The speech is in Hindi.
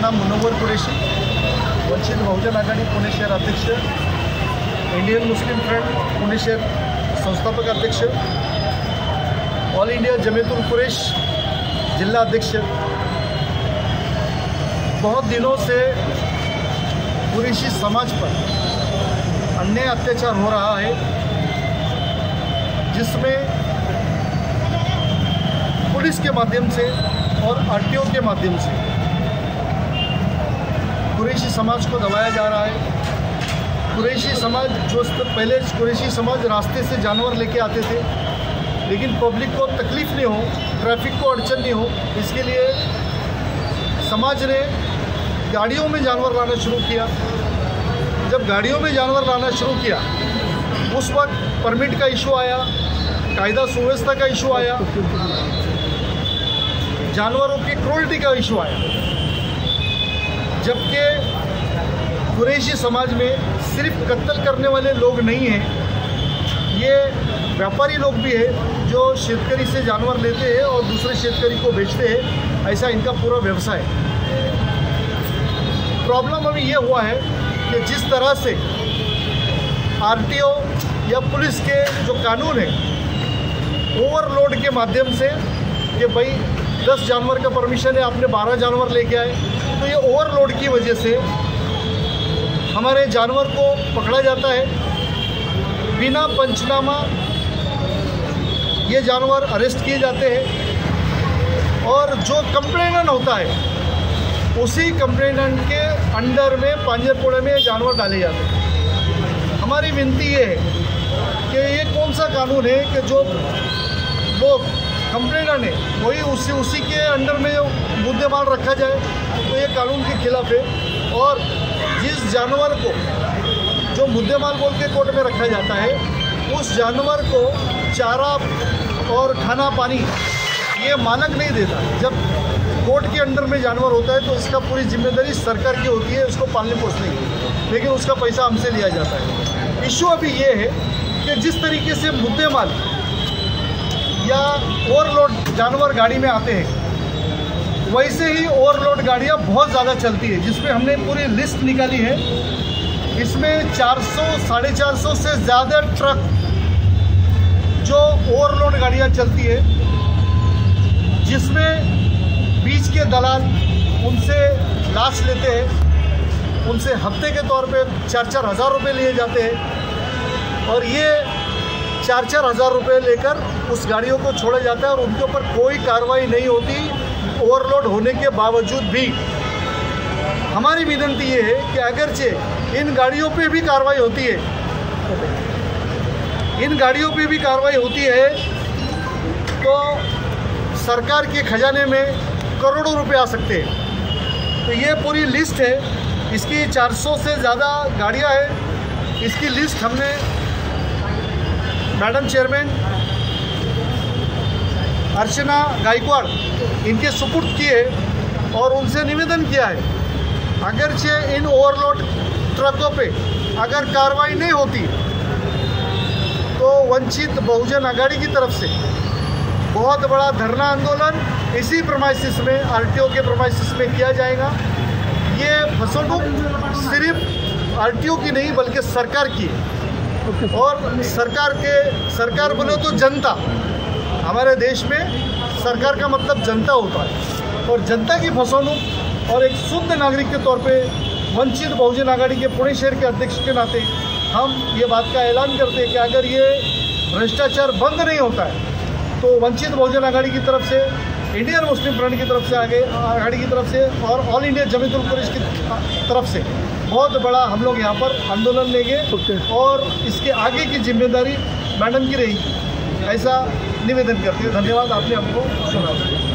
नाम मुनव्वर कुरैशी. वंचित बहुजन आघाड़ी पुणे शहर अध्यक्ष. इंडियन मुस्लिम फ्रंट पुणे शहर संस्थापक अध्यक्ष. ऑल इंडिया जमेतुल कुरेश जिला अध्यक्ष. बहुत दिनों से कुरेशी समाज पर अन्याय अत्याचार हो रहा है, जिसमें पुलिस के माध्यम से और आरटीओ के माध्यम से कुरैशी समाज को दबाया जा रहा है। कुरेशी समाज जो पहले कुरेशी समाज रास्ते से जानवर लेके आते थे, लेकिन पब्लिक को तकलीफ़ नहीं हो, ट्रैफ़िक को अड़चन नहीं हो, इसके लिए समाज ने गाड़ियों में जानवर लाना शुरू किया। जब गाड़ियों में जानवर लाना शुरू किया, उस वक्त परमिट का इशू आया, कायदा सुव्यवस्था का इशू आया, जानवरों की क्रोल्टी का इशू आया। जबकि कुरैशी समाज में सिर्फ़ कत्ल करने वाले लोग नहीं हैं, ये व्यापारी लोग भी है जो शेतकरी से जानवर लेते हैं और दूसरे शेतकरी को बेचते हैं, ऐसा इनका पूरा व्यवसाय है। प्रॉब्लम अभी ये हुआ है कि जिस तरह से आरटीओ या पुलिस के जो कानून है, ओवरलोड के माध्यम से कि भाई, दस जानवर का परमिशन है, आपने बारह जानवर लेके आए तो ये ओवरलोड की वजह से हमारे जानवर को पकड़ा जाता है। बिना पंचनामा ये जानवर अरेस्ट किए जाते हैं। और जो कंप्लेनेंट होता है, उसी कंप्लेनेंट के अंडर में, पांजरपोड़े में जानवर डाले जाते हैं। हमारी विनती ये है कि ये कौन सा कानून है कि जो लोग कंप्लेनेंट है वही उसी उसी के अंडर में मुद्देमाल रखा जाए तो ये कानून के खिलाफ है। और जिस जानवर को, जो मुद्देमाल बोल के कोर्ट में रखा जाता है, उस जानवर को चारा और खाना पानी, ये मानक नहीं देता। जब कोर्ट के अंडर में जानवर होता है तो इसका पूरी ज़िम्मेदारी सरकार की होती है उसको पालने पोसने की। लेकिन उसका पैसा हमसे लिया जाता है। इशू अभी ये है कि जिस तरीके से मुद्देमाल या ओवरलोड जानवर गाड़ी में आते हैं, वैसे ही ओवरलोड गाड़ियाँ बहुत ज़्यादा चलती है, जिसमें हमने पूरी लिस्ट निकाली है। इसमें 400 साढ़े चार सौ ज़्यादा ट्रक जो ओवरलोड गाड़ियाँ चलती है, जिसमें बीच के दलाल उनसे लाश लेते हैं, उनसे हफ़्ते के तौर पे चार चार हज़ार रुपये लिए जाते हैं, और ये चार चार हज़ार रुपये लेकर उस गाड़ियों को छोड़ा जाता है और उनके ऊपर कोई कार्रवाई नहीं होती ओवरलोड होने के बावजूद भी। हमारी विनती ये है कि अगरचे इन गाड़ियों पे भी कार्रवाई होती है। इन गाड़ियों पे भी कार्रवाई होती है तो सरकार के खजाने में करोड़ों रुपए आ सकते हैं। तो ये पूरी लिस्ट है। इसकी 400 से ज़्यादा गाड़ियाँ हैं। इसकी लिस्ट हमने, मैडम चेयरमैन अर्चना गायकवाड़ इनके सुपुर्द किए और उनसे निवेदन किया है, अगरचे इन ओवरलोड ट्रकों पे अगर कार्रवाई नहीं होती तो वंचित बहुजन आघाड़ी की तरफ़ से बहुत बड़ा धरना आंदोलन इसी प्रमाइसिस में आरटीओ के प्रमाइसिस में किया जाएगा। ये फ़सलों सिर्फ़ आरटीओ की नहीं, बल्कि सरकार की है। और सरकार के, सरकार बोले तो जनता हमारे देश में सरकार का मतलब जनता होता है और जनता की फ़सलों और एक शुद्ध नागरिक के तौर पे वंचित बहुजन आघाड़ी के पुणे शहर के अध्यक्ष के नाते हम ये बात का ऐलान करते हैं कि अगर ये भ्रष्टाचार बंद नहीं होता है तो वंचित बहुजन आघाड़ी की तरफ़ से इंडियन मुस्लिम फ्रंट की तरफ़ से आगे आघाड़ी की तरफ़ से और ऑल इंडिया जमीतुल कुरैश की तरफ़ से बहुत बड़ा हम लोग यहाँ पर आंदोलन लेंगे और इसके आगे की ज़िम्मेदारी मैडम की रहेगी। ऐसा निवेदन करते हैं। धन्यवाद आपने हमको सुना।